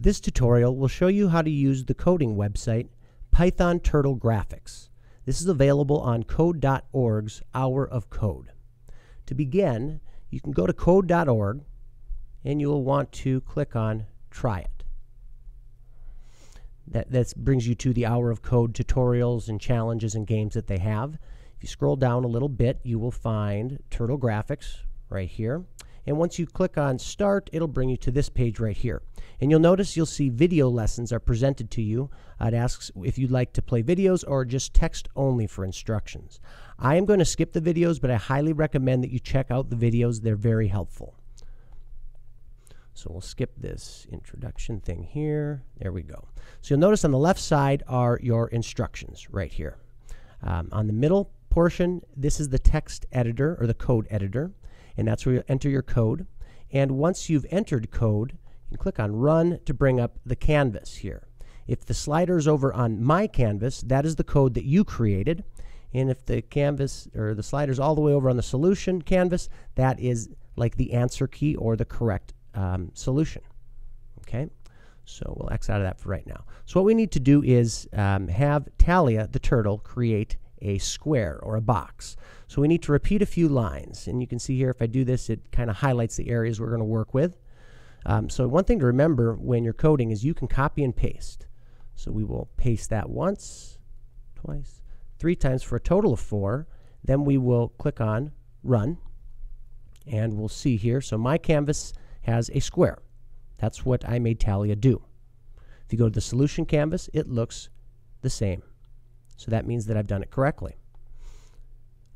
This tutorial will show you how to use the coding website Python Turtle Graphics. This is available on code.org's Hour of Code. To begin, you can go to code.org and you will want to click on Try It. That, that brings you to the Hour of Code tutorials and challenges and games that they have. If you scroll down a little bit, you will find Turtle Graphics right here. And once you click on Start, it'll bring you to this page right here. And you'll notice you'll see video lessons are presented to you. It asks if you'd like to play videos or just text only for instructions. I am going to skip the videos, but I highly recommend that you check out the videos. They're very helpful. So we'll skip this introduction thing here. There we go. So you'll notice on the left side are your instructions right here. Um, on the middle portion, this is the text editor or the code editor and that's where you enter your code. And once you've entered code, you can click on Run to bring up the canvas here. If the slider is over on My Canvas, that is the code that you created. And if the canvas or the slider is all the way over on the solution canvas, that is like the answer key or the correct um, solution. Okay, so we'll X out of that for right now. So what we need to do is um, have Talia, the turtle, create a square or a box. So we need to repeat a few lines. And you can see here, if I do this, it kind of highlights the areas we're going to work with. Um, so one thing to remember when you're coding is you can copy and paste. So we will paste that once, twice, three times for a total of four. Then we will click on Run. And we'll see here. So my canvas has a square. That's what I made Talia do. If you go to the solution canvas, it looks the same. So that means that I've done it correctly.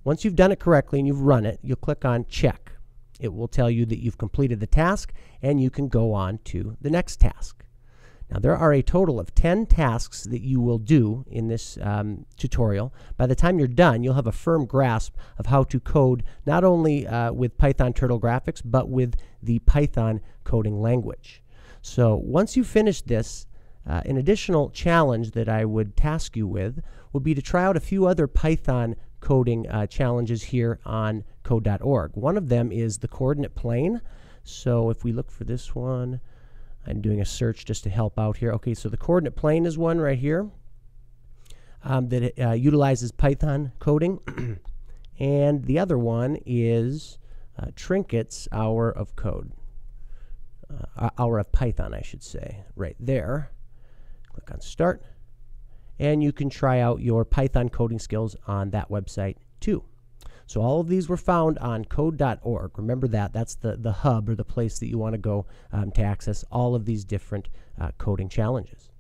Once you've done it correctly and you've run it, you'll click on check. It will tell you that you've completed the task and you can go on to the next task. Now, there are a total of 10 tasks that you will do in this um, tutorial. By the time you're done, you'll have a firm grasp of how to code not only uh, with Python Turtle Graphics, but with the Python coding language. So once you finish this, uh, an additional challenge that I would task you with would be to try out a few other Python coding uh, challenges here on code.org. One of them is the coordinate plane. So if we look for this one, I'm doing a search just to help out here. Okay, so the coordinate plane is one right here um, that uh, utilizes Python coding. and the other one is uh, Trinket's Hour of Code. Uh, hour of Python, I should say, right there. Click on Start. And you can try out your Python coding skills on that website too. So all of these were found on code.org. Remember that. That's the, the hub or the place that you want to go um, to access all of these different uh, coding challenges.